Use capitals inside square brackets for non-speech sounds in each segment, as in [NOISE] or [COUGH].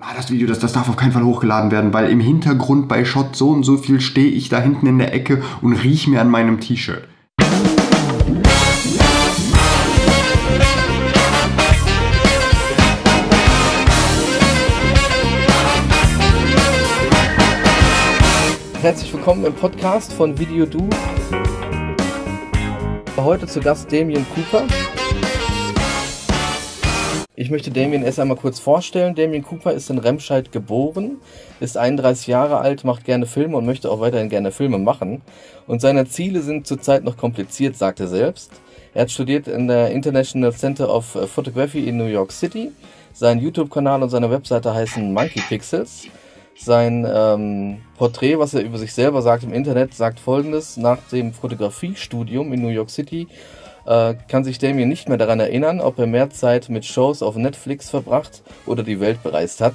Ah, das Video, das, das darf auf keinen Fall hochgeladen werden, weil im Hintergrund bei Shot so und so viel stehe ich da hinten in der Ecke und riech mir an meinem T-Shirt. Herzlich willkommen im Podcast von Video Do. Heute zu Gast Damien Cooper. Ich möchte Damien erst einmal kurz vorstellen. Damien Cooper ist in Remscheid geboren, ist 31 Jahre alt, macht gerne Filme und möchte auch weiterhin gerne Filme machen. Und seine Ziele sind zurzeit noch kompliziert, sagt er selbst. Er hat studiert in der International Center of Photography in New York City. Sein YouTube-Kanal und seine Webseite heißen Monkey Pixels. Sein ähm, Porträt, was er über sich selber sagt im Internet, sagt folgendes. Nach dem Fotografiestudium in New York City äh, kann sich Damien nicht mehr daran erinnern, ob er mehr Zeit mit Shows auf Netflix verbracht oder die Welt bereist hat.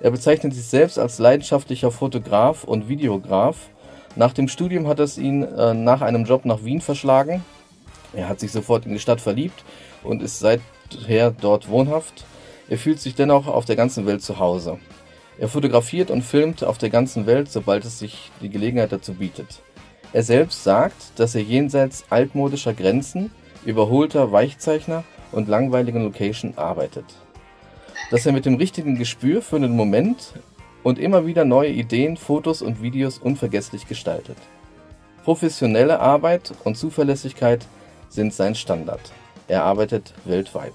Er bezeichnet sich selbst als leidenschaftlicher Fotograf und Videograf. Nach dem Studium hat es ihn äh, nach einem Job nach Wien verschlagen. Er hat sich sofort in die Stadt verliebt und ist seither dort wohnhaft. Er fühlt sich dennoch auf der ganzen Welt zu Hause. Er fotografiert und filmt auf der ganzen Welt, sobald es sich die Gelegenheit dazu bietet. Er selbst sagt, dass er jenseits altmodischer Grenzen überholter Weichzeichner und langweiligen Location arbeitet. Dass er mit dem richtigen Gespür für den Moment und immer wieder neue Ideen, Fotos und Videos unvergesslich gestaltet. Professionelle Arbeit und Zuverlässigkeit sind sein Standard. Er arbeitet weltweit.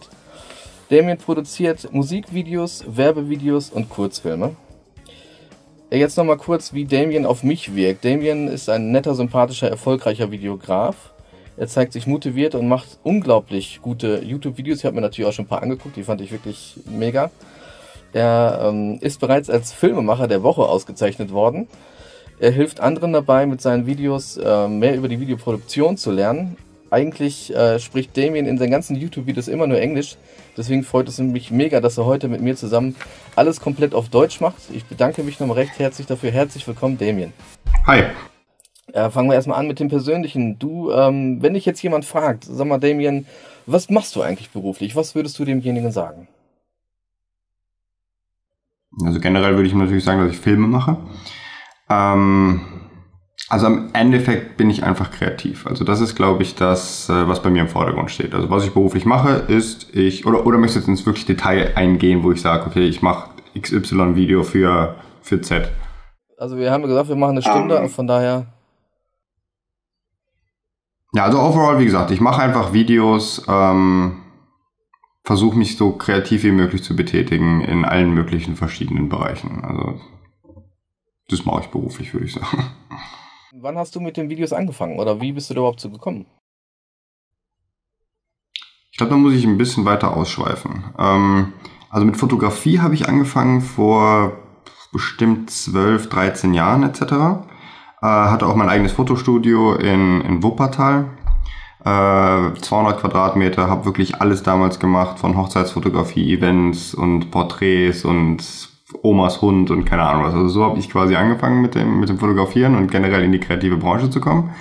Damien produziert Musikvideos, Werbevideos und Kurzfilme. Jetzt nochmal kurz, wie Damien auf mich wirkt. Damien ist ein netter, sympathischer, erfolgreicher Videograf. Er zeigt sich motiviert und macht unglaublich gute YouTube-Videos. Ich habe mir natürlich auch schon ein paar angeguckt, die fand ich wirklich mega. Er ähm, ist bereits als Filmemacher der Woche ausgezeichnet worden. Er hilft anderen dabei, mit seinen Videos äh, mehr über die Videoproduktion zu lernen. Eigentlich äh, spricht Damien in seinen ganzen YouTube-Videos immer nur Englisch. Deswegen freut es mich mega, dass er heute mit mir zusammen alles komplett auf Deutsch macht. Ich bedanke mich nochmal recht herzlich dafür. Herzlich willkommen, Damien. Hi. Äh, fangen wir erstmal an mit dem Persönlichen. Du, ähm, wenn dich jetzt jemand fragt, sag mal, Damien, was machst du eigentlich beruflich? Was würdest du demjenigen sagen? Also generell würde ich natürlich sagen, dass ich Filme mache. Ähm, also im Endeffekt bin ich einfach kreativ. Also das ist, glaube ich, das, äh, was bei mir im Vordergrund steht. Also was ich beruflich mache, ist ich, oder, oder möchtest du jetzt ins wirklich Detail eingehen, wo ich sage, okay, ich mache XY-Video für, für Z. Also wir haben gesagt, wir machen eine Stunde, um, ähm. von daher ja, also overall, wie gesagt, ich mache einfach Videos, ähm, versuche mich so kreativ wie möglich zu betätigen in allen möglichen verschiedenen Bereichen. Also das mache ich beruflich, würde ich sagen. Wann hast du mit den Videos angefangen oder wie bist du da überhaupt zu gekommen? Ich glaube, da muss ich ein bisschen weiter ausschweifen. Ähm, also mit Fotografie habe ich angefangen vor bestimmt 12, 13 Jahren etc. Äh, hatte auch mein eigenes Fotostudio in, in Wuppertal. Äh, 200 Quadratmeter, habe wirklich alles damals gemacht, von Hochzeitsfotografie, Events und Porträts und Omas Hund und keine Ahnung was. Also so habe ich quasi angefangen mit dem, mit dem Fotografieren und generell in die kreative Branche zu kommen.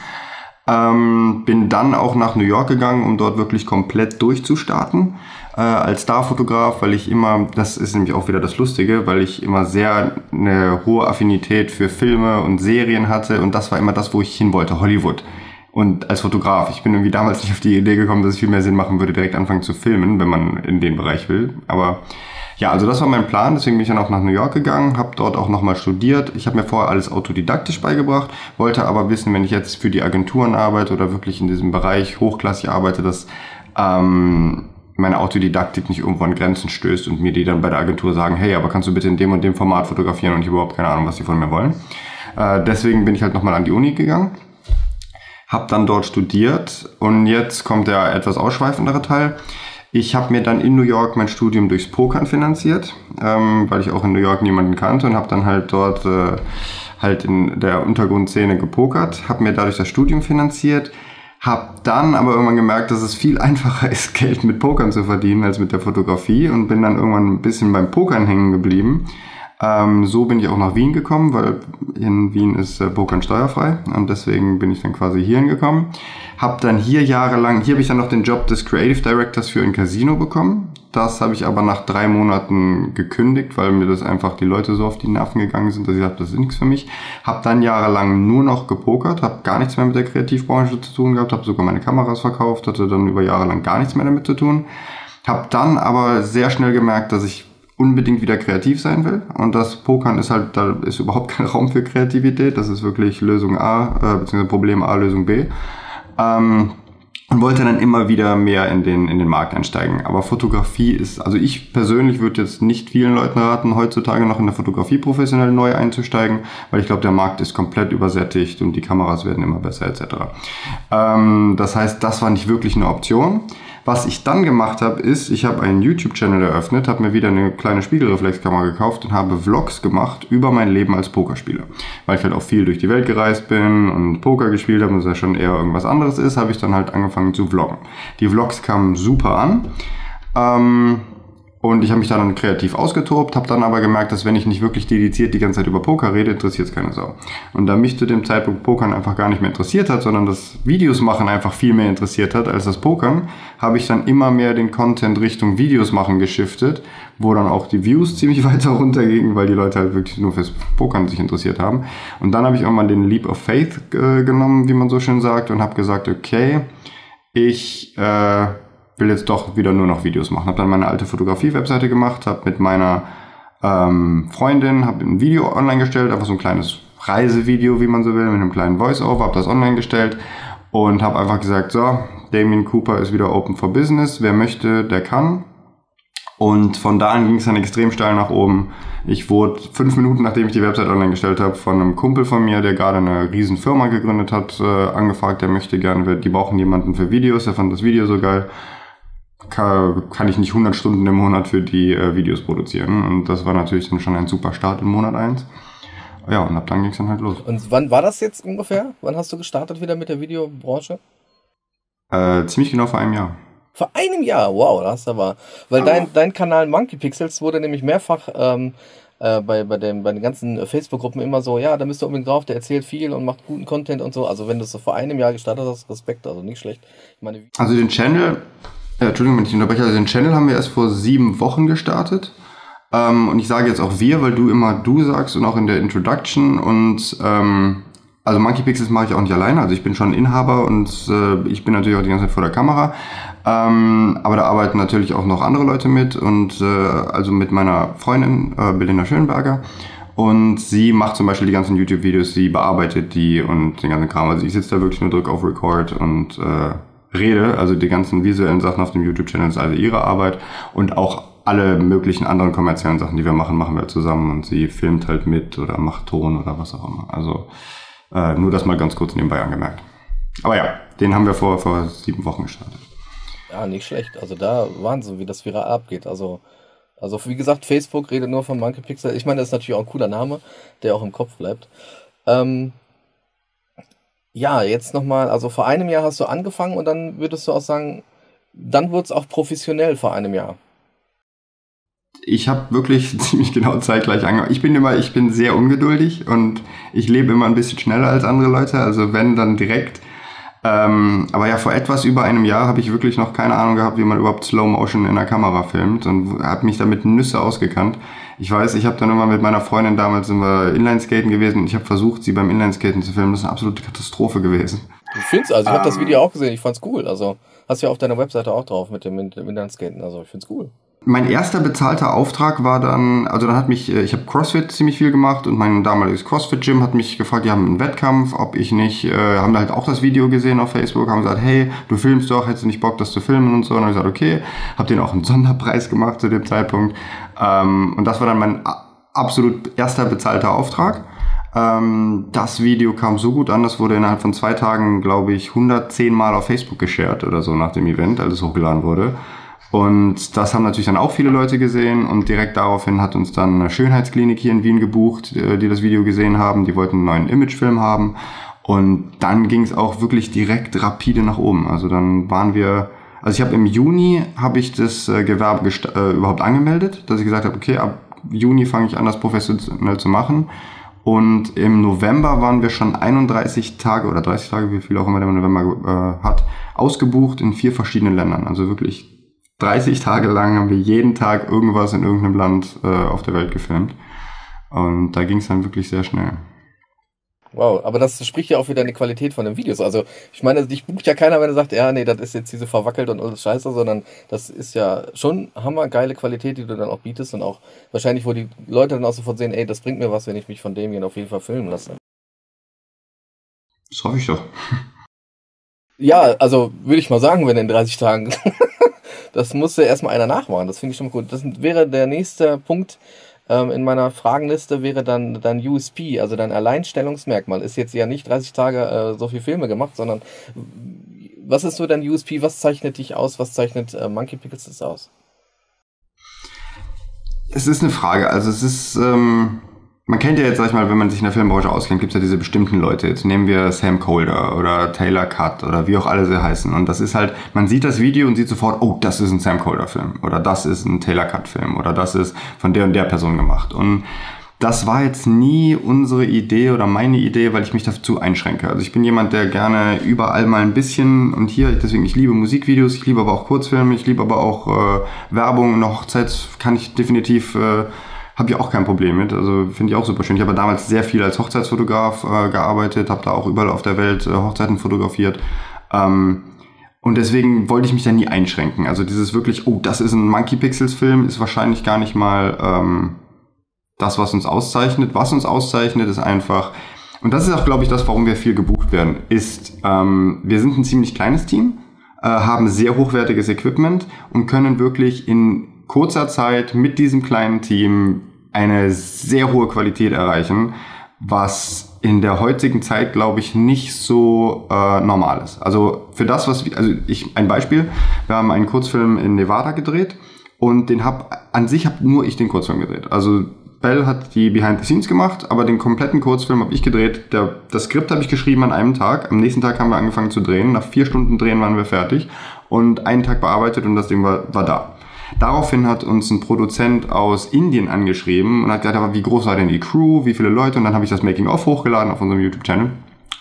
Ähm, bin dann auch nach New York gegangen, um dort wirklich komplett durchzustarten äh, als Starfotograf, weil ich immer, das ist nämlich auch wieder das Lustige, weil ich immer sehr eine hohe Affinität für Filme und Serien hatte und das war immer das, wo ich hin wollte, Hollywood. Und als Fotograf, ich bin irgendwie damals [LAUGHS] nicht auf die Idee gekommen, dass es viel mehr Sinn machen würde, direkt anfangen zu filmen, wenn man in den Bereich will. Aber ja, also das war mein Plan, deswegen bin ich dann auch nach New York gegangen, habe dort auch nochmal studiert. Ich habe mir vorher alles autodidaktisch beigebracht, wollte aber wissen, wenn ich jetzt für die Agenturen arbeite oder wirklich in diesem Bereich hochklassig arbeite, dass ähm, meine Autodidaktik nicht irgendwo an Grenzen stößt und mir die dann bei der Agentur sagen, hey, aber kannst du bitte in dem und dem Format fotografieren und ich überhaupt keine Ahnung, was die von mir wollen. Äh, deswegen bin ich halt nochmal an die Uni gegangen, habe dann dort studiert und jetzt kommt der etwas ausschweifendere Teil. Ich habe mir dann in New York mein Studium durchs Pokern finanziert, ähm, weil ich auch in New York niemanden kannte und habe dann halt dort äh, halt in der Untergrundszene gepokert, habe mir dadurch das Studium finanziert, hab dann aber irgendwann gemerkt, dass es viel einfacher [LAUGHS] ist, Geld mit Pokern zu verdienen als mit der Fotografie und bin dann irgendwann ein bisschen beim Pokern hängen geblieben. Ähm, so bin ich auch nach Wien gekommen, weil in Wien ist äh, Pokern steuerfrei und deswegen bin ich dann quasi hierhin gekommen. Hab dann hier jahrelang, hier habe ich dann noch den Job des Creative Directors für ein Casino bekommen. Das habe ich aber nach drei Monaten gekündigt, weil mir das einfach die Leute so auf die Nerven gegangen sind, dass ich dachte, das ist nichts für mich. Habe dann jahrelang nur noch gepokert, habe gar nichts mehr mit der Kreativbranche zu tun gehabt, habe sogar meine Kameras verkauft, hatte dann über Jahre lang gar nichts mehr damit zu tun. Habe dann aber sehr schnell gemerkt, dass ich unbedingt wieder kreativ sein will. Und das Pokern ist halt, da ist überhaupt [LAUGHS] kein Raum für Kreativität. Das ist wirklich Lösung A, äh, beziehungsweise Problem A, Lösung B. Ähm, und wollte dann immer wieder mehr in den, in den Markt einsteigen. Aber Fotografie ist, also ich persönlich würde jetzt nicht vielen Leuten raten, heutzutage noch in der Fotografie professionell neu einzusteigen, weil ich glaube, der Markt ist komplett übersättigt und die Kameras werden immer besser etc. Ähm, das heißt, das war nicht wirklich eine Option. Was ich dann gemacht habe, ist, ich habe einen YouTube-Channel eröffnet, habe mir wieder eine kleine Spiegelreflexkamera gekauft und habe Vlogs gemacht über mein Leben als Pokerspieler. Weil ich halt auch viel durch die Welt gereist bin und Poker gespielt habe und es ja schon eher irgendwas anderes ist, habe ich dann halt angefangen zu vloggen. Die Vlogs kamen super an. Ähm, und ich habe mich dann kreativ ausgetobt, habe dann aber gemerkt, dass wenn ich nicht wirklich dediziert die ganze Zeit über Poker rede, interessiert es keine Sau. Und da mich zu dem Zeitpunkt Pokern einfach gar nicht mehr interessiert hat, sondern das Videos machen einfach viel mehr interessiert hat als das Pokern, habe ich dann immer mehr den Content Richtung Videos machen geschiftet, wo dann auch die Views [LAUGHS] ziemlich weiter runtergingen, weil die Leute halt wirklich nur fürs Pokern sich interessiert haben. Und dann habe ich irgendwann den Leap of Faith äh, genommen, wie man so schön sagt, und habe gesagt, okay, ich... Äh, will jetzt doch wieder nur noch Videos machen. Habe dann meine alte Fotografie-Webseite gemacht, habe mit meiner ähm, Freundin habe ein Video online gestellt, einfach so ein kleines Reisevideo, wie man so will, mit einem kleinen Voice-Over, habe das online gestellt und habe einfach gesagt, so, Damien Cooper ist wieder open for business, wer möchte, der kann. Und von da an ging es dann extrem steil nach oben. Ich wurde fünf Minuten, nachdem ich die Website online gestellt habe, von einem Kumpel von mir, der gerade eine riesen Firma gegründet hat, äh, angefragt, der möchte gerne, die brauchen jemanden für Videos, der fand das Video so geil kann, kann ich nicht 100 Stunden im Monat für die äh, Videos produzieren. Und das war natürlich dann schon ein super Start im Monat 1. Ja, und ab dann ging es dann halt los. Und wann war das jetzt ungefähr? Wann hast du gestartet wieder mit der Videobranche? Äh, ziemlich genau vor einem Jahr. Vor einem Jahr? Wow, das ist aber. Weil dein, dein Kanal Monkey Pixels wurde nämlich mehrfach ähm, äh, bei, bei, dem, bei den ganzen Facebook-Gruppen immer so, ja, da müsst ihr unbedingt drauf, der erzählt viel und macht guten Content und so. Also wenn du es so vor einem Jahr gestartet hast, Respekt, also nicht schlecht. Ich meine, also den Channel ja, Entschuldigung, wenn ich unterbreche. Also den Channel haben wir erst vor sieben Wochen gestartet. Ähm, und ich sage jetzt auch wir, weil du immer du sagst und auch in der Introduction. Und ähm, also Monkey Pixels mache ich auch nicht alleine. Also ich bin schon Inhaber und äh, ich bin natürlich auch die ganze Zeit vor der Kamera. Ähm, aber da arbeiten natürlich auch noch andere Leute mit und äh, also mit meiner Freundin äh, Belinda Schönberger. Und sie macht zum Beispiel die ganzen YouTube-Videos, sie bearbeitet die und den ganzen Kram. Also ich sitze da wirklich nur, drücke auf Record und äh, rede, also die ganzen visuellen Sachen auf dem YouTube-Channel ist also ihre Arbeit und auch alle möglichen anderen kommerziellen Sachen, die wir machen, machen wir zusammen und sie filmt halt mit oder macht Ton oder was auch immer. Also äh, nur das mal ganz kurz nebenbei angemerkt. Aber ja, den haben wir vor, vor sieben Wochen gestartet. Ja, nicht schlecht. Also da Wahnsinn, wie das viral abgeht. Also, also wie gesagt, Facebook redet nur von Monkey Pixel. Ich meine, das ist natürlich auch ein cooler Name, der auch im Kopf bleibt. Ähm, ja, jetzt nochmal, also vor einem Jahr hast du angefangen und dann würdest du auch sagen, dann wurde es auch professionell vor einem Jahr. Ich habe wirklich [LAUGHS] ziemlich genau zeitgleich angefangen. Ich bin immer, ich bin sehr ungeduldig und ich lebe immer ein bisschen schneller als andere Leute. Also wenn dann direkt. Ähm, aber ja, vor etwas über einem Jahr habe ich wirklich noch keine Ahnung gehabt, wie man überhaupt Slow Motion in der Kamera filmt und habe mich damit Nüsse ausgekannt. Ich weiß, ich habe dann immer mit meiner Freundin damals sind wir Inlineskaten gewesen und ich habe versucht, sie beim Inlineskaten zu filmen. Das ist eine absolute Katastrophe gewesen. Du findest, also ich habe das Video auch gesehen, ich fand's cool. Also hast du ja auf deiner Webseite auch drauf mit dem, mit dem Inlineskaten. Also ich find's cool mein erster bezahlter Auftrag war dann, also dann hat mich, äh, ich habe CrossFit ziemlich viel gemacht und mein damaliges CrossFit-Gym hat mich gefragt, die haben einen Wettkampf, ob ich nicht, äh, haben da halt auch das Video gesehen auf Facebook, haben gesagt, hey, du filmst doch, hättest du nicht Bock, das zu filmen und so. Und dann habe ich gesagt, okay, habe denen auch einen Sonderpreis [LAUGHS] gemacht zu dem Zeitpunkt. Ähm, und das war dann mein absolut erster bezahlter Auftrag. Ähm, das Video kam so gut an, das wurde innerhalb von zwei Tagen, glaube ich, 110 Mal auf Facebook geshared oder so nach dem Event, als es hochgeladen wurde. Und das haben natürlich dann auch viele Leute gesehen und direkt daraufhin hat uns dann eine Schönheitsklinik hier in Wien gebucht, äh, die das Video gesehen haben. Die wollten einen neuen Imagefilm haben. Und dann ging es auch wirklich direkt rapide nach oben. Also dann waren wir, also ich habe im Juni habe ich das äh, Gewerbe äh, überhaupt angemeldet, dass ich gesagt habe, okay, ab Juni fange ich an, das professionell zu machen. Und im November waren wir schon 31 Tage oder 30 Tage, wie viel auch immer der November äh, hat, ausgebucht in vier verschiedenen Ländern. Also wirklich 30 Tage lang haben wir jeden Tag irgendwas in irgendeinem Land äh, auf der Welt gefilmt. Und da ging es dann wirklich sehr schnell. Wow, aber das spricht ja auch für deine Qualität von den Videos. Also ich meine, dich bucht ja keiner, wenn er sagt, ja, nee, das ist jetzt diese verwackelt und alles scheiße, sondern das ist ja schon hammergeile Qualität, die du dann auch bietest und auch wahrscheinlich, wo die Leute dann auch sofort sehen, ey, das bringt mir was, wenn ich mich von dem hier auf jeden Fall filmen lasse. Das hoffe ich doch. Ja, also würde ich mal sagen, wenn in 30 Tagen. [LAUGHS] das musste erstmal einer nachmachen. Das finde ich schon gut. Das wäre der nächste Punkt ähm, in meiner Fragenliste, wäre dann dein USP, also dein Alleinstellungsmerkmal. Ist jetzt ja nicht 30 Tage äh, so viel Filme gemacht, sondern was ist so dein USP? Was zeichnet dich aus? Was zeichnet äh, Monkey Pickles aus? Es ist eine Frage. Also es ist. Ähm man kennt ja jetzt, sag ich mal, wenn man sich in der Filmbranche auskennt, gibt es ja diese bestimmten Leute. Jetzt nehmen wir Sam Colder oder Taylor Cutt oder wie auch alle sie heißen. Und das ist halt, man sieht das Video und sieht sofort, oh, das ist ein Sam Colder Film oder das ist ein Taylor Cutt Film oder das ist von der und der Person gemacht. Und das war jetzt nie unsere Idee oder meine Idee, weil ich mich dazu einschränke. Also ich bin jemand, der gerne überall mal ein bisschen und hier, deswegen, ich liebe Musikvideos, ich liebe aber auch Kurzfilme, ich liebe aber auch äh, Werbung, eine Hochzeit kann ich definitiv äh, habe ich auch kein Problem mit. Also finde ich auch super schön. Ich habe damals sehr viel als Hochzeitsfotograf äh, gearbeitet, habe da auch überall auf der Welt äh, Hochzeiten fotografiert. Ähm, und deswegen wollte ich mich da nie einschränken. Also dieses wirklich, oh, das ist ein Monkey Pixels Film, ist wahrscheinlich gar nicht mal ähm, das, was uns auszeichnet. Was uns auszeichnet, ist einfach, und das ist auch, glaube ich, das, warum wir viel gebucht werden, ist, ähm, wir sind ein ziemlich kleines Team, äh, haben sehr hochwertiges Equipment und können wirklich in kurzer Zeit mit diesem kleinen Team eine sehr hohe Qualität erreichen, was in der heutigen Zeit, glaube ich, nicht so äh, normal ist. Also für das, was, also ich, ein Beispiel, wir haben einen Kurzfilm in Nevada gedreht und den hab, an sich habe nur ich den Kurzfilm gedreht. Also Bell hat die Behind the Scenes gemacht, aber den kompletten Kurzfilm habe ich gedreht. Der, das Skript habe ich geschrieben an einem Tag. Am nächsten Tag haben wir angefangen zu drehen. Nach vier Stunden Drehen waren wir fertig und einen Tag bearbeitet und das Ding war, war da. Daraufhin hat uns ein Produzent aus Indien angeschrieben und hat gesagt, aber wie groß war denn die Crew, wie viele Leute? Und dann habe ich das Making-of hochgeladen auf unserem YouTube-Channel.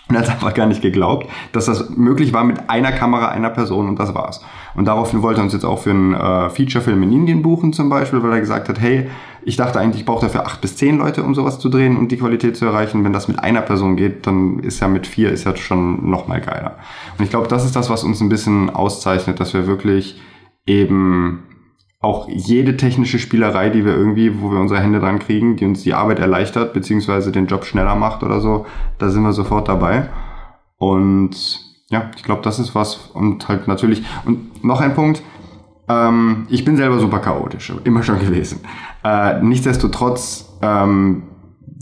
Und hat einfach gar nicht geglaubt, dass das möglich war mit einer Kamera, einer Person und das war's. Und daraufhin wollte er uns jetzt auch für einen äh, Feature-Film in Indien buchen zum Beispiel, weil er gesagt hat, hey, ich dachte eigentlich, ich brauche dafür acht bis zehn Leute, um sowas zu drehen und die Qualität zu erreichen. Wenn das mit einer Person geht, dann ist ja mit vier ist ja schon noch mal geiler. Und ich glaube, das ist das, was uns ein bisschen auszeichnet, dass wir wirklich eben auch jede technische Spielerei, die wir irgendwie, wo wir unsere Hände dran kriegen, die uns die Arbeit erleichtert, beziehungsweise den Job schneller macht oder so, da sind wir sofort dabei. Und ja, ich glaube, das ist was. Und halt natürlich, und noch ein Punkt, ähm, ich bin selber super chaotisch, immer schon [LAUGHS] gewesen. Äh, nichtsdestotrotz ähm,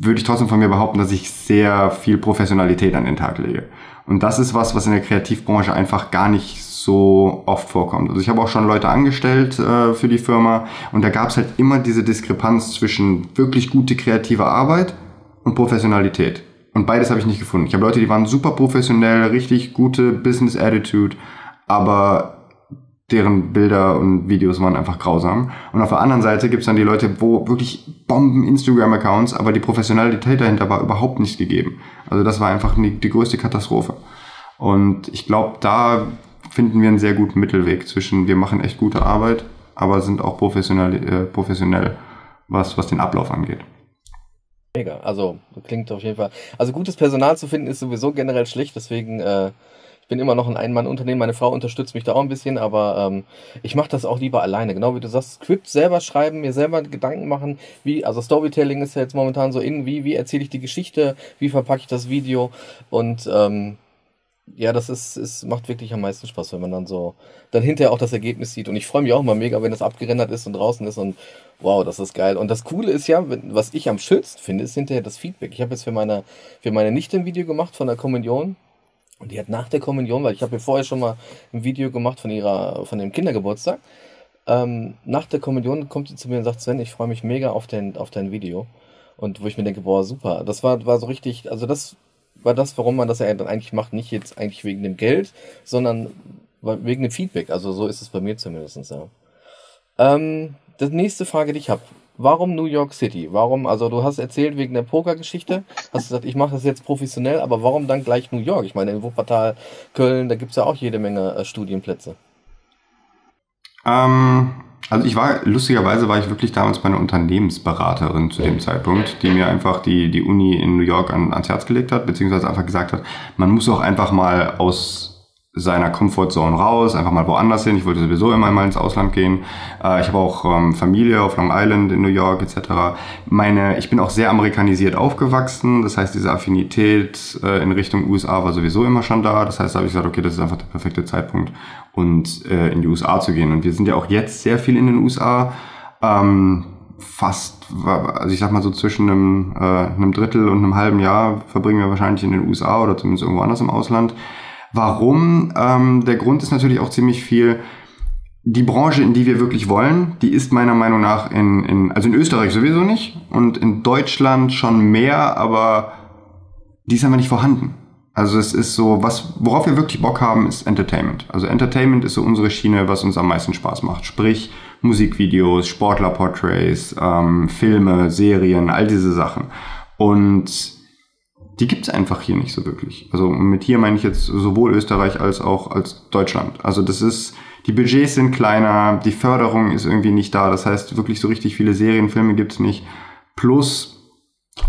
würde ich trotzdem von mir behaupten, dass ich sehr viel Professionalität an den Tag lege. Und das ist was, was in der Kreativbranche einfach gar nicht so oft vorkommt. Also ich habe auch schon Leute angestellt äh, für die Firma und da gab es halt immer diese Diskrepanz zwischen wirklich gute kreative Arbeit und Professionalität. Und beides habe ich nicht gefunden. Ich habe Leute, die waren super professionell, richtig gute Business Attitude, aber deren Bilder und Videos waren einfach grausam. Und auf der anderen Seite gibt's dann die Leute, wo wirklich Bomben Instagram-Accounts, aber die Professionalität dahinter war überhaupt nicht gegeben. Also das war einfach die, die größte Katastrophe. Und ich glaube, da finden wir einen sehr guten Mittelweg zwischen, wir machen echt gute Arbeit, aber sind auch professionell, äh, professionell was, was den Ablauf angeht. Mega, also klingt auf jeden Fall. Also gutes Personal zu finden ist sowieso generell schlecht, deswegen äh, ich bin immer noch ein Ein-Mann-Unternehmen. Meine Frau unterstützt mich da auch ein bisschen, aber ähm, ich mache das auch lieber alleine. Genau wie du sagst, Skript selber schreiben, mir selber Gedanken machen, wie, also Storytelling ist ja jetzt momentan so irgendwie, wie erzähle ich die Geschichte, wie verpacke ich das Video und ähm, ja, das ist, ist, macht wirklich am meisten Spaß, wenn man dann so, dann hinterher auch das Ergebnis sieht. Und ich freue mich auch immer mega, wenn das abgerendert ist und draußen ist und wow, das ist geil. Und das Coole ist ja, was ich am schönsten finde, ist hinterher das Feedback. Ich habe jetzt für meine, für meine Nichte ein Video gemacht von der Kommunion. Und die hat nach der Kommunion, weil ich habe mir vorher schon mal ein Video gemacht von ihrer, von dem Kindergeburtstag. Ähm, nach der Kommunion kommt sie zu mir und sagt, Sven, ich freue mich mega auf dein, auf dein Video. Und wo ich mir denke, boah, super. Das war, war so richtig, also das war das, warum man das ja dann eigentlich macht, nicht jetzt eigentlich wegen dem Geld, sondern wegen dem Feedback. Also so ist es bei mir zumindest. Ja. Ähm, die nächste Frage, die ich habe. Warum New York City? Warum, also du hast erzählt wegen der Pokergeschichte, hast gesagt, ich mache das jetzt professionell, aber warum dann gleich New York? Ich meine, in Wuppertal, Köln, da gibt's ja auch jede Menge äh, Studienplätze. Ähm, also ich war, lustigerweise war ich wirklich damals bei einer Unternehmensberaterin zu dem Zeitpunkt, die mir einfach die, die Uni in New York an, ans Herz gelegt hat, beziehungsweise einfach gesagt hat, man muss auch einfach mal aus seiner Comfortzone raus, einfach mal woanders hin. Ich wollte sowieso immer mal ins Ausland gehen. Äh, ich habe auch ähm, Familie auf Long Island in New York etc. Meine, ich bin auch sehr amerikanisiert aufgewachsen. Das heißt, diese Affinität äh, in Richtung USA war sowieso immer schon da. Das heißt, da habe ich gesagt, okay, das ist einfach der perfekte Zeitpunkt, und äh, in die USA zu gehen. Und wir sind ja auch jetzt sehr viel in den USA. Ähm, fast, also ich sag mal so zwischen einem, äh, einem Drittel und einem halben Jahr verbringen wir wahrscheinlich in den USA oder zumindest irgendwo anders im Ausland. Warum? Ähm, der Grund ist natürlich auch ziemlich viel. Die Branche, in die wir wirklich wollen, die ist meiner Meinung nach in, in also in Österreich sowieso nicht und in Deutschland schon mehr, aber die ist einfach nicht vorhanden. Also es ist so, was, worauf wir wirklich Bock haben, ist Entertainment. Also Entertainment ist so unsere Schiene, was uns am meisten Spaß macht. Sprich Musikvideos, Sportlerportraits, ähm, Filme, Serien, all diese Sachen. Und die gibt's einfach hier nicht so wirklich. Also mit hier meine ich jetzt sowohl Österreich als auch als Deutschland. Also das ist, die Budgets sind kleiner, die Förderung ist irgendwie nicht da. Das heißt, wirklich so richtig viele Serienfilme gibt's nicht. Plus,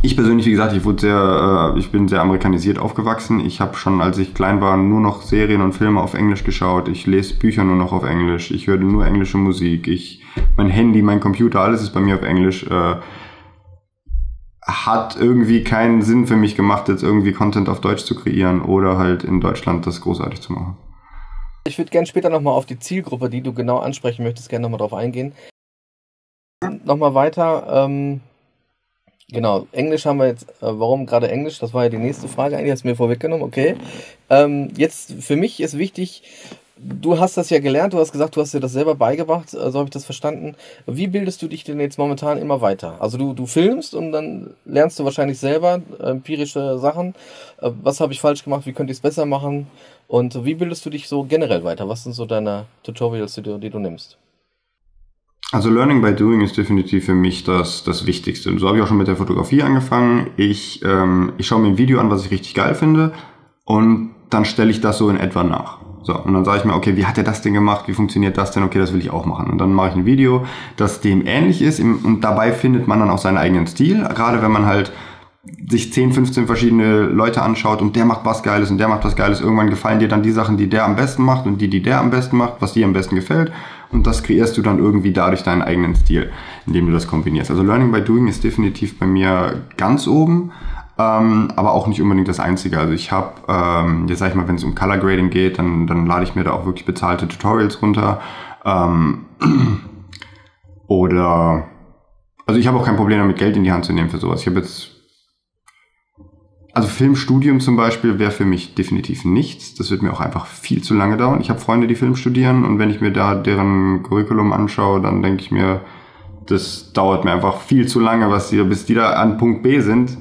ich persönlich, wie gesagt, ich wurde sehr, äh, ich bin sehr amerikanisiert aufgewachsen. Ich habe schon, als ich klein war, nur noch Serien und Filme auf Englisch geschaut. Ich lese Bücher nur noch auf Englisch. Ich höre nur englische Musik. Ich, mein Handy, mein Computer, alles ist bei mir auf Englisch. Äh, hat irgendwie keinen Sinn für mich gemacht, jetzt irgendwie Content auf Deutsch zu kreieren oder halt in Deutschland das großartig zu machen. Ich würde gerne später nochmal auf die Zielgruppe, die du genau ansprechen möchtest, gerne nochmal drauf eingehen. Nochmal weiter. Ähm, genau, Englisch haben wir jetzt. Äh, warum gerade Englisch? Das war ja die nächste Frage eigentlich. Hast du mir vorweggenommen. Okay. Ähm, jetzt für mich ist wichtig, du hast das ja gelernt, du hast gesagt, du hast dir das selber beigebracht, so habe ich das verstanden. Wie bildest du dich denn jetzt momentan immer weiter? Also du, du filmst und dann lernst du wahrscheinlich selber empirische Sachen. Äh, was habe ich falsch gemacht? Wie könnte ich es besser machen? Und wie bildest du dich so generell weiter? Was sind so deine Tutorials, die du, die du nimmst? Also Learning by Doing ist definitiv für mich das, das Wichtigste. Und so habe ich auch schon mit der Fotografie angefangen. Ich, ähm, ich schaue mir ein Video an, was ich richtig geil finde und dann stelle ich das so in etwa nach. So, und dann sage ich mir, okay, wie hat er das denn gemacht? Wie funktioniert das denn? Okay, das will ich auch machen. Und dann mache ich ein Video, das dem ähnlich ist. Und dabei findet man dann auch seinen eigenen Stil. Gerade wenn man halt sich 10, 15 verschiedene Leute anschaut und der macht was Geiles und der macht was Geiles. Irgendwann gefallen dir dann die Sachen, die der am besten macht und die, die der am besten macht, was dir am besten gefällt. Und das kreierst du dann irgendwie dadurch deinen eigenen Stil, indem du das kombinierst. Also Learning by Doing ist definitiv bei mir ganz oben ähm, aber auch nicht unbedingt das Einzige. Also ich habe, ähm, jetzt sag ich mal, wenn es um Color Grading geht, dann, dann lade ich mir da auch wirklich bezahlte Tutorials runter. Ähm, oder, also ich habe auch kein Problem damit, Geld in die Hand zu nehmen für sowas. Ich habe jetzt, also Filmstudium zum Beispiel wäre für mich definitiv nichts. Das wird mir auch einfach viel zu lange dauern. Ich habe Freunde, die Film studieren und wenn ich mir da deren Curriculum anschaue, dann denke ich mir, das dauert mir einfach viel zu lange, was die, bis die da an Punkt B sind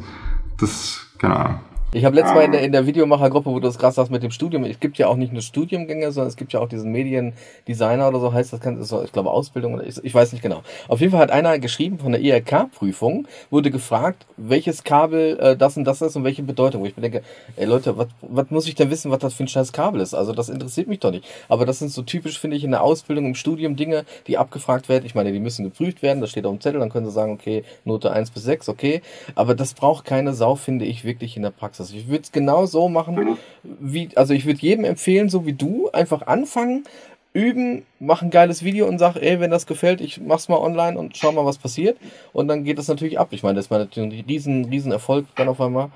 das, keine Ahnung. Ich habe letztes Mal in der, in der Videomachergruppe, wo du das gerade sagst mit dem Studium, es gibt ja auch nicht nur Studiumgänge, sondern es gibt ja auch diesen Mediendesigner oder so heißt das, kann, ich glaube Ausbildung oder ich, ich weiß nicht genau. Auf jeden Fall hat einer geschrieben von der IRK-Prüfung, wurde gefragt, welches Kabel äh, das und das ist und welche Bedeutung. Wo ich mir denke, ey Leute, was muss ich denn wissen, was das für ein scheiß Kabel ist? Also das interessiert mich doch nicht. Aber das sind so typisch, finde ich, in der Ausbildung, im Studium Dinge, die abgefragt werden. Ich meine, die müssen geprüft werden, das steht auf dem Zettel, dann können sie sagen, okay, Note 1 bis 6, okay. Aber das braucht keine Sau, finde ich, wirklich in der Praxis. Also ich würde es genau so machen, wie, also ich würde jedem empfehlen, so wie du, einfach anfangen, üben, mach ein geiles Video und sag, ey, wenn das gefällt, ich mach's mal online und schau mal, was passiert. Und dann geht das natürlich ab. Ich meine, das war natürlich ein riesen, riesen Erfolg dann auf einmal.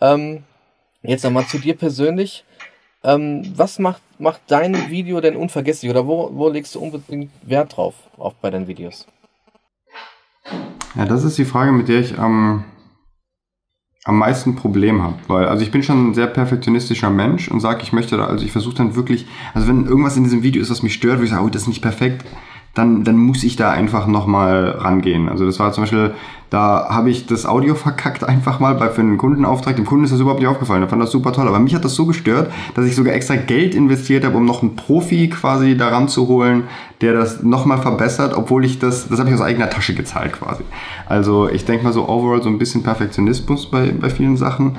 Ähm, jetzt nochmal zu dir persönlich. Ähm, was macht, macht dein Video denn unvergesslich? Oder wo, wo legst du unbedingt Wert drauf, auch bei deinen Videos? Ja, das ist die Frage, mit der ich am am meisten Problem habe. Weil, also ich bin schon ein sehr perfektionistischer Mensch und sage, ich möchte da, also ich versuche dann wirklich, also wenn irgendwas in diesem Video ist, was mich stört, wo ich sage, oh, das ist nicht perfekt, dann, dann muss ich da einfach nochmal rangehen. Also das war zum Beispiel, da habe ich das Audio verkackt einfach mal bei, für einen Kundenauftrag. Dem Kunden ist das überhaupt nicht aufgefallen, der fand das super toll. Aber mich hat das so gestört, dass ich sogar extra Geld investiert habe, um noch einen Profi quasi daran zu holen, der das nochmal verbessert, obwohl ich das, das habe ich aus eigener Tasche gezahlt quasi. Also ich denke mal so overall so ein bisschen Perfektionismus bei, bei vielen Sachen.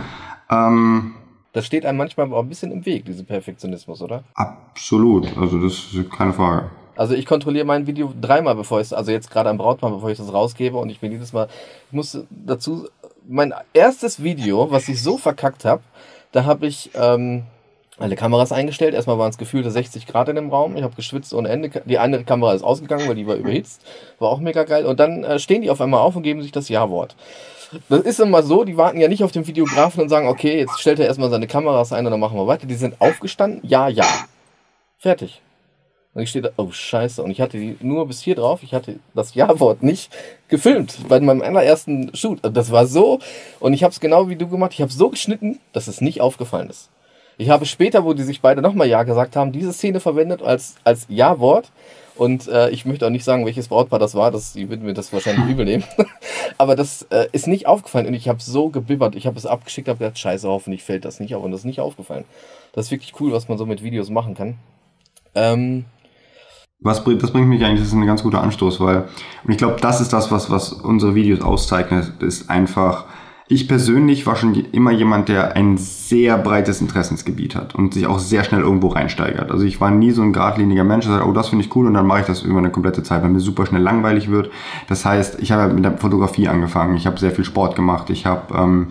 Ähm, das steht einem manchmal auch ein bisschen im Weg, dieser Perfektionismus, oder? Absolut, also das ist keine Frage. Also ich kontrolliere mein Video dreimal, bevor ich es, also jetzt gerade am Brautpaar, bevor ich das rausgebe und ich bin jedes Mal, ich muss dazu, mein erstes Video, was ich so verkackt habe, da habe ich ähm, alle Kameras eingestellt. Erstmal waren es gefühlte 60 Grad in dem Raum. Ich habe geschwitzt ohne Ende. Die andere Kamera ist ausgegangen, weil die war überhitzt. War auch mega geil. Und dann äh, stehen die auf einmal auf und geben sich das Ja-Wort. Das ist immer so, die warten ja nicht auf den Videografen und sagen, okay, jetzt stellt er erstmal seine Kameras ein und dann machen wir weiter. Die sind aufgestanden, ja, ja. Fertig. Und ich stehe da, oh scheiße. Und ich hatte die nur bis hier drauf. Ich hatte das Ja-Wort nicht gefilmt bei meinem allerersten Shoot. Das war so. Und ich habe es genau wie du gemacht. Ich habe so geschnitten, dass es nicht aufgefallen ist. Ich habe später, wo die sich beide nochmal Ja gesagt haben, diese Szene verwendet als, als Ja-Wort. Und äh, ich möchte auch nicht sagen, welches Brautpaar das war. Das, die würden mir das wahrscheinlich übel nehmen. [LAUGHS] Aber das äh, ist nicht aufgefallen. Und ich habe so gebibbert. Ich habe es abgeschickt, habe gedacht, scheiße, hoffentlich fällt das nicht auf. Und das ist nicht aufgefallen. Das ist wirklich cool, was man so mit Videos machen kann. Ähm, was, das bringt mich eigentlich, das ist ein ganz guter Anstoß, weil, und ich glaube, das ist das, was, was unsere Videos auszeichnet, ist einfach, ich persönlich war schon immer jemand, der ein sehr breites Interessensgebiet hat und sich auch sehr schnell irgendwo reinsteigert. Also ich war nie so ein geradliniger Mensch, der sagt, oh, das finde ich cool und dann mache ich das über eine komplette Zeit, weil mir super schnell langweilig wird. Das heißt, ich habe mit der Fotografie angefangen, ich habe sehr viel Sport gemacht, ich habe ähm,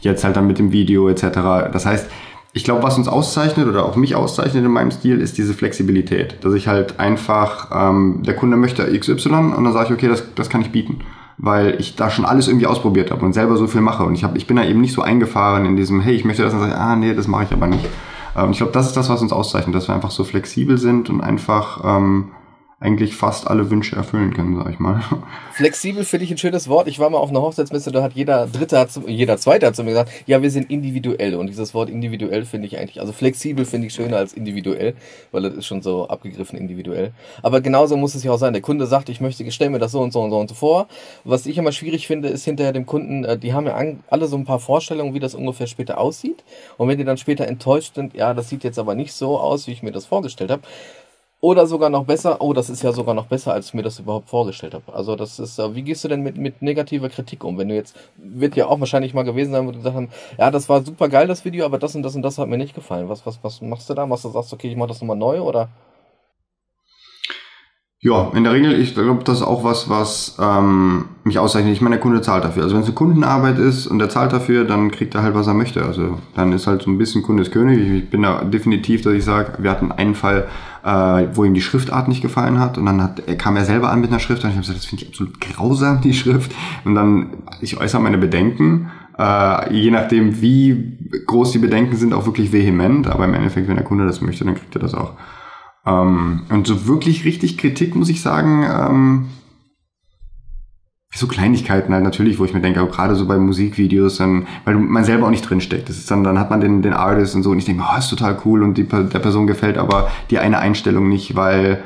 jetzt halt dann mit dem Video etc. Das heißt, ich glaube, was uns auszeichnet oder auch mich auszeichnet in meinem Stil, ist diese Flexibilität. Dass ich halt einfach, ähm, der Kunde möchte XY und dann sage ich, okay, das, das kann ich bieten. Weil ich da schon alles irgendwie ausprobiert habe und selber so viel mache. Und ich, hab, ich bin da eben nicht so eingefahren in diesem, hey, ich möchte das und sage, ah, nee, das mache ich aber nicht. Ähm, ich glaube, das ist das, was uns auszeichnet, dass wir einfach so flexibel sind und einfach ähm, eigentlich fast alle Wünsche erfüllen können, sag ich mal. [LAUGHS] Flexibel finde ich ein schönes Wort. Ich war mal auf einer Hochzeitsmesse, da hat jeder Dritte, hat zu, jeder Zweite hat zu mir gesagt, ja, wir sind individuell. Und dieses Wort individuell finde ich eigentlich, also flexibel finde ich schöner als individuell, weil das ist schon so abgegriffen individuell. Aber genauso muss es ja auch sein. Der Kunde sagt, ich möchte, ich stelle mir das so und so und so und so vor. Was ich immer schwierig finde, ist hinterher dem Kunden, äh, die haben ja alle so ein paar Vorstellungen, wie das ungefähr später aussieht. Und wenn die dann später enttäuscht sind, ja, das sieht jetzt aber nicht so aus, wie ich mir das vorgestellt habe, oder sogar noch besser, oh, das ist ja sogar noch besser, als ich mir das überhaupt vorgestellt habe. Also das ist, äh, wie gehst du denn mit, mit negativer Kritik um? Wenn du jetzt, wird ja auch wahrscheinlich mal gewesen sein, wo du gesagt ja, das war super geil, das Video, aber das und das und das hat mir nicht gefallen. Was, was, was machst du da? Machst du sagst, okay, ich mach das nochmal neu oder? Ja, in der Regel, ich glaube, das ist auch was, was ähm, mich auszeichnet. Ich meine, der Kunde zahlt dafür. Also wenn es eine Kundenarbeit ist und er zahlt dafür, dann kriegt er halt, was er möchte. Also dann ist halt so ein bisschen Kundeskönig. Ich bin da definitiv, dass ich sage, wir hatten einen Fall, äh, wo ihm die Schriftart nicht gefallen hat und dann hat, er kam er selber an mit einer Schrift und ich habe gesagt, das finde ich absolut grausam, die Schrift. Und dann, ich äußere meine Bedenken, äh, je nachdem, wie groß die Bedenken sind, auch wirklich vehement. Aber im Endeffekt, wenn der Kunde das möchte, dann kriegt er das auch. Ähm, und so wirklich richtig Kritik, muss ich sagen, ähm, so Kleinigkeiten halt natürlich, wo ich mir denke, gerade so bei Musikvideos, dann, weil man selber auch nicht drinsteckt. Das ist dann, dann hat man den, den Artist und so und ich denke, oh, ist total cool und die, der Person gefällt aber die eine Einstellung nicht, weil,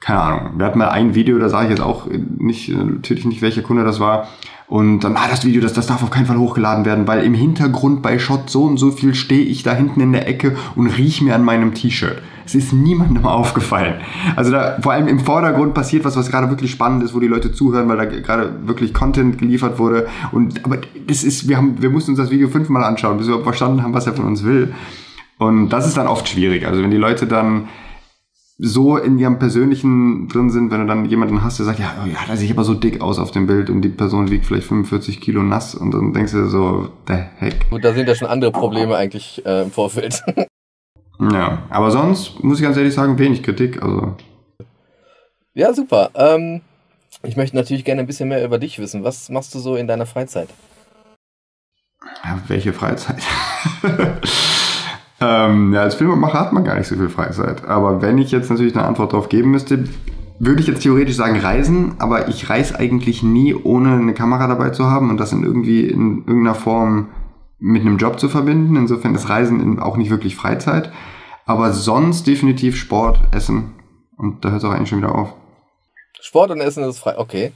keine Ahnung, wir hatten mal ein Video, da sage ich jetzt auch nicht, natürlich nicht, welcher Kunde das war, und dann, ah, das Video, das, das darf auf keinen Fall hochgeladen werden, weil im Hintergrund bei Shot so und so viel stehe ich da hinten in der Ecke und riech mir an meinem T-Shirt. Es ist niemandem [LAUGHS] aufgefallen. Also da, vor allem im Vordergrund passiert was, was gerade wirklich spannend ist, wo die Leute zuhören, weil da gerade wirklich Content geliefert wurde. Und, aber das ist, wir haben, wir mussten uns das Video fünfmal anschauen, bis wir verstanden haben, was er von uns will. Und das ist dann oft schwierig. Also wenn die Leute dann, so in ihrem Persönlichen drin sind, wenn du dann jemanden hast, der sagt, ja, oh ja, da sehe ich aber so dick aus auf dem Bild und die Person wiegt vielleicht 45 Kilo nass und dann denkst du so, der Heck. Gut, da sind ja schon andere Probleme eigentlich äh, im Vorfeld. [LAUGHS] ja, aber sonst muss ich ganz ehrlich sagen, wenig Kritik, also. Ja, super. Ähm, ich möchte natürlich gerne ein bisschen mehr über dich wissen. Was machst du so in deiner Freizeit? Ja, welche Freizeit? [LAUGHS] Ähm, ja, als Filmemacher hat man gar nicht so viel Freizeit. Aber wenn ich jetzt natürlich eine Antwort darauf geben müsste, würde ich jetzt theoretisch sagen Reisen, aber ich reise eigentlich nie, ohne eine Kamera dabei zu haben und das in irgendwie in irgendeiner Form mit einem Job zu verbinden. Insofern ist Reisen auch nicht wirklich Freizeit. Aber sonst definitiv Sport, Essen. Und da hört es auch eigentlich schon wieder auf. Sport und Essen ist frei, okay.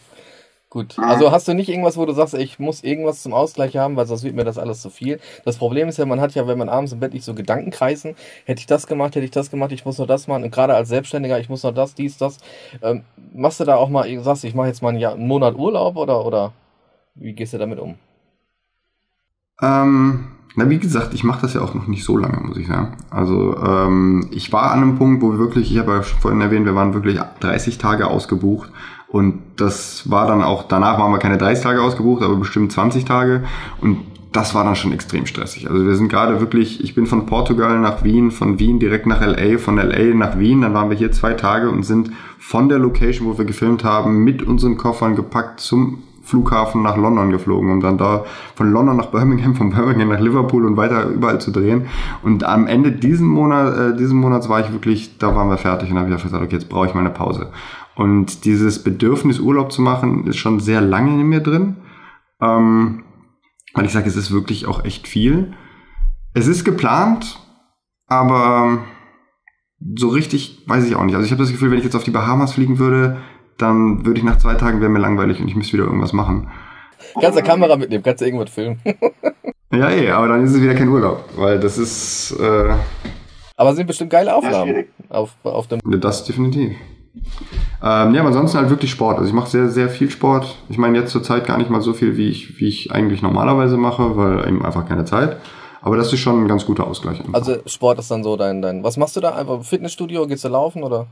Gut, also hast du nicht irgendwas, wo du sagst, ich muss irgendwas zum Ausgleich haben, weil sonst wird mir das alles zu viel. Das Problem ist ja, man hat ja, wenn man abends im Bett nicht so Gedanken kreisen, hätte ich das gemacht, hätte ich das gemacht, ich muss noch das machen. Und gerade als Selbstständiger, ich muss noch das, dies, das. Ähm, machst du da auch mal, sagst du, ich mache jetzt mal einen, Jahr, einen Monat Urlaub oder, oder wie gehst du damit um? Ähm, na, wie gesagt, ich mache das ja auch noch nicht so lange, muss ich sagen. Also ähm, ich war an einem Punkt, wo wir wirklich, ich habe ja vorhin erwähnt, wir waren wirklich 30 Tage ausgebucht. Und das war dann auch, danach waren wir keine 30 Tage ausgebucht, aber bestimmt 20 Tage. Und das war dann schon extrem stressig. Also wir sind gerade wirklich, ich bin von Portugal nach Wien, von Wien direkt nach LA, von LA nach Wien, dann waren wir hier zwei Tage und sind von der Location, wo wir gefilmt haben, mit unseren Koffern gepackt zum Flughafen nach London geflogen, um dann da von London nach Birmingham, von Birmingham nach Liverpool und weiter überall zu drehen. Und am Ende diesen Monat, äh, diesen Monats war ich wirklich, da waren wir fertig und habe ich gesagt, okay, jetzt brauche ich mal eine Pause. Und dieses Bedürfnis, Urlaub zu machen, ist schon sehr lange in mir drin. Ähm, weil ich sage, es ist wirklich auch echt viel. Es ist geplant, aber so richtig weiß ich auch nicht. Also ich habe das Gefühl, wenn ich jetzt auf die Bahamas fliegen würde, dann würde ich nach zwei Tagen wäre mir langweilig und ich müsste wieder irgendwas machen. Kannst du Kamera mitnehmen, kannst du irgendwas filmen. [LAUGHS] ja, eh, aber dann ist es wieder kein Urlaub, weil das ist. Äh, aber sind bestimmt geile Aufnahmen auf, auf dem. Das definitiv. Ähm, ja, aber ansonsten halt wirklich Sport. Also ich mache sehr, sehr viel Sport. Ich meine jetzt zur Zeit gar nicht mal so viel, wie ich, wie ich eigentlich normalerweise mache, weil eben einfach keine Zeit. Aber das ist schon ein ganz guter Ausgleich. Einfach. Also Sport ist dann so dein, dein. Was machst du da? Einfach Fitnessstudio? Gehst du laufen oder?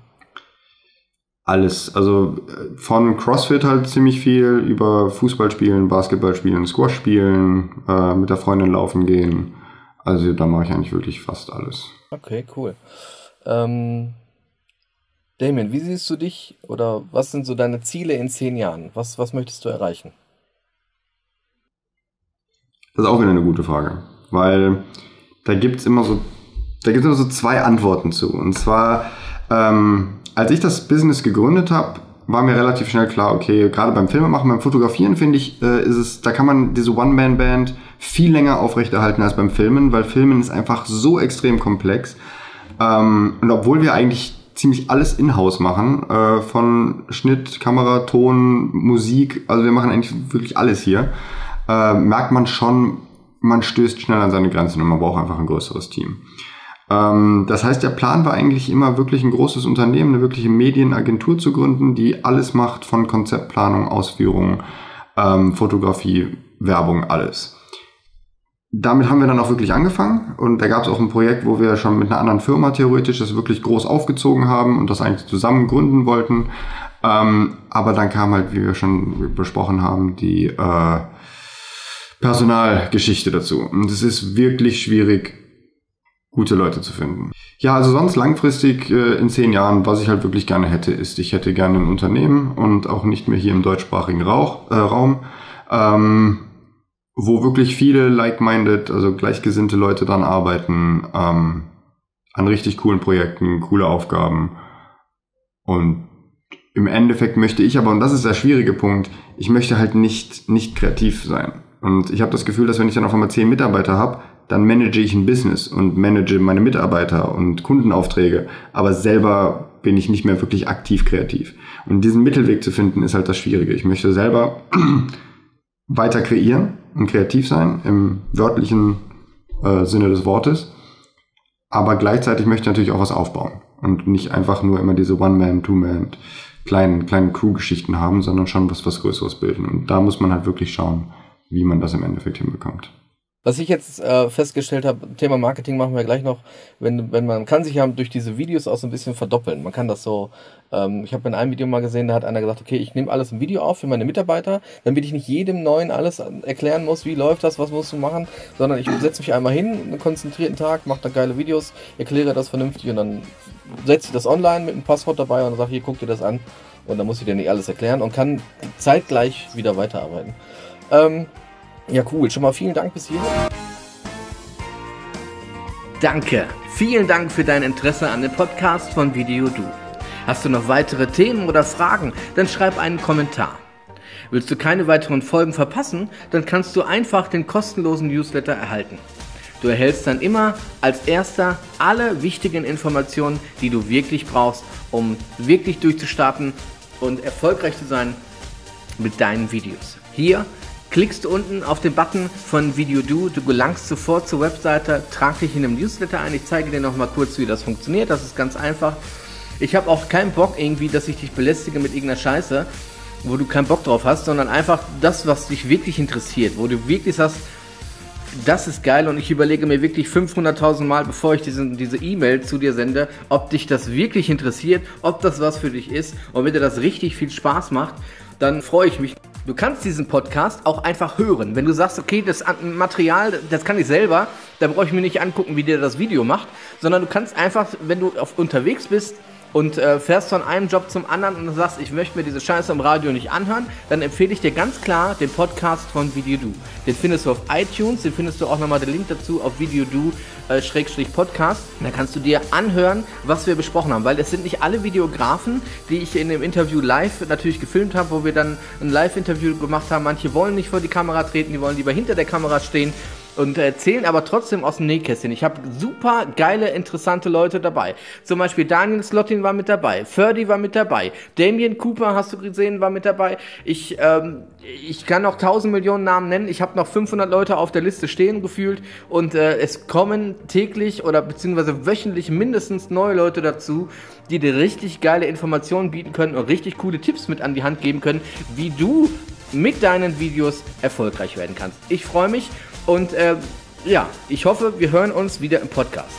Alles. Also äh, von CrossFit halt ziemlich viel, über Fußball spielen, Basketball spielen, Squash spielen, äh, mit der Freundin laufen gehen. Also da mache ich eigentlich wirklich fast alles. Okay, cool. Ähm, Damien, wie siehst du dich oder was sind so deine Ziele in zehn Jahren? Was, was möchtest du erreichen? Das ist auch wieder eine gute Frage, weil da gibt es immer so, immer so zwei Antworten zu. Und zwar, ähm, als ich das Business gegründet habe, war mir relativ schnell klar, okay, gerade beim Filmemachen, beim Fotografieren finde ich, äh, ist es, da kann man diese One-Man-Band viel länger aufrechterhalten als beim Filmen, weil Filmen ist einfach so extrem komplex. Ähm, und obwohl wir eigentlich ziemlich alles in-house machen, äh, von Schnitt, Kamera, Ton, Musik, also wir machen eigentlich wirklich alles hier, äh, merkt man schon, man stößt schnell an seine Grenzen und man braucht einfach ein größeres Team. Ähm, das heißt, der Plan war eigentlich immer wirklich ein großes Unternehmen, eine wirkliche Medienagentur zu gründen, die alles macht von Konzeptplanung, Ausführung, ähm, Fotografie, Werbung, alles damit haben wir dann auch wirklich angefangen und da gab es auch ein Projekt, wo wir schon mit einer anderen Firma theoretisch das wirklich groß aufgezogen haben und das eigentlich zusammen gründen wollten. Ähm, aber dann kam halt, wie wir schon besprochen haben, die äh, Personalgeschichte dazu. Und es ist wirklich schwierig, gute Leute zu finden. Ja, also sonst langfristig äh, in zehn Jahren, was ich halt wirklich gerne hätte, ist, ich hätte gerne ein Unternehmen und auch nicht mehr hier im deutschsprachigen Rauch, äh, Raum. Ähm, wo wirklich viele like-minded, also gleichgesinnte Leute dran arbeiten, ähm, an richtig coolen Projekten, coole Aufgaben. Und im Endeffekt möchte ich aber, und das ist der schwierige Punkt, ich möchte halt nicht, nicht kreativ sein. Und ich habe das Gefühl, dass wenn ich dann auf einmal zehn Mitarbeiter habe, dann manage ich ein Business und manage meine Mitarbeiter und Kundenaufträge, aber selber bin ich nicht mehr wirklich aktiv kreativ. Und diesen Mittelweg zu finden, ist halt das Schwierige. Ich möchte selber weiter kreieren und kreativ sein im wörtlichen äh, Sinne des Wortes. Aber gleichzeitig möchte ich natürlich auch was aufbauen und nicht einfach nur immer diese One-Man, Two-Man, kleinen, kleinen Crew-Geschichten haben, sondern schon was, was Größeres bilden. Und da muss man halt wirklich schauen, wie man das im Endeffekt hinbekommt. Was ich jetzt äh, festgestellt habe, Thema Marketing machen wir gleich noch, wenn, wenn man kann sich ja durch diese Videos auch so ein bisschen verdoppeln. Man kann das so, ähm, ich habe in einem Video mal gesehen, da hat einer gesagt, okay, ich nehme alles im Video auf für meine Mitarbeiter, damit ich nicht jedem Neuen alles erklären muss, wie läuft das, was musst du machen, sondern ich setze mich einmal hin, einen konzentrierten Tag, mache da geile Videos, erkläre das vernünftig und dann setze ich das online mit einem Passwort dabei und sage, hier, guck dir das an und dann muss ich dir nicht alles erklären und kann zeitgleich wieder weiterarbeiten. Ähm, ja, cool. Schon mal vielen Dank bis hierhin. Danke. Vielen Dank für dein Interesse an dem Podcast von Video Du. Hast du noch weitere Themen oder Fragen? Dann schreib einen Kommentar. Willst du keine weiteren Folgen verpassen? Dann kannst du einfach den kostenlosen Newsletter erhalten. Du erhältst dann immer als erster alle wichtigen Informationen, die du wirklich brauchst, um wirklich durchzustarten und erfolgreich zu sein mit deinen Videos. Hier Klickst du unten auf den Button von Video Do, du gelangst sofort zur Webseite, trag dich in dem Newsletter ein. Ich zeige dir noch mal kurz, wie das funktioniert. Das ist ganz einfach. Ich habe auch keinen Bock irgendwie, dass ich dich belästige mit irgendeiner Scheiße, wo du keinen Bock drauf hast, sondern einfach das, was dich wirklich interessiert, wo du wirklich sagst, das ist geil und ich überlege mir wirklich 500.000 Mal, bevor ich diesen, diese E-Mail zu dir sende, ob dich das wirklich interessiert, ob das was für dich ist und wenn dir das richtig viel Spaß macht, dann freue ich mich. Du kannst diesen Podcast auch einfach hören. Wenn du sagst, okay, das Material, das kann ich selber, dann brauche ich mir nicht angucken, wie der das Video macht, sondern du kannst einfach, wenn du auf, unterwegs bist, und äh, fährst von einem Job zum anderen und sagst, ich möchte mir diese Scheiße im Radio nicht anhören, dann empfehle ich dir ganz klar den Podcast von VideoDo. Den findest du auf iTunes, den findest du auch nochmal den Link dazu auf VideoDo-Podcast. Äh, da kannst du dir anhören, was wir besprochen haben, weil es sind nicht alle Videografen, die ich in dem Interview live natürlich gefilmt habe, wo wir dann ein Live-Interview gemacht haben. Manche wollen nicht vor die Kamera treten, die wollen lieber hinter der Kamera stehen und erzählen aber trotzdem aus dem Nähkästchen. Ich habe super geile, interessante Leute dabei. Zum Beispiel Daniel Slottin war mit dabei, Ferdy war mit dabei, Damien Cooper, hast du gesehen, war mit dabei. Ich, ähm, ich kann noch tausend Millionen Namen nennen. Ich habe noch 500 Leute auf der Liste stehen gefühlt und äh, es kommen täglich oder beziehungsweise wöchentlich mindestens neue Leute dazu, die dir richtig geile Informationen bieten können und richtig coole Tipps mit an die Hand geben können, wie du mit deinen Videos erfolgreich werden kannst. Ich freue mich und äh, ja, ich hoffe, wir hören uns wieder im Podcast.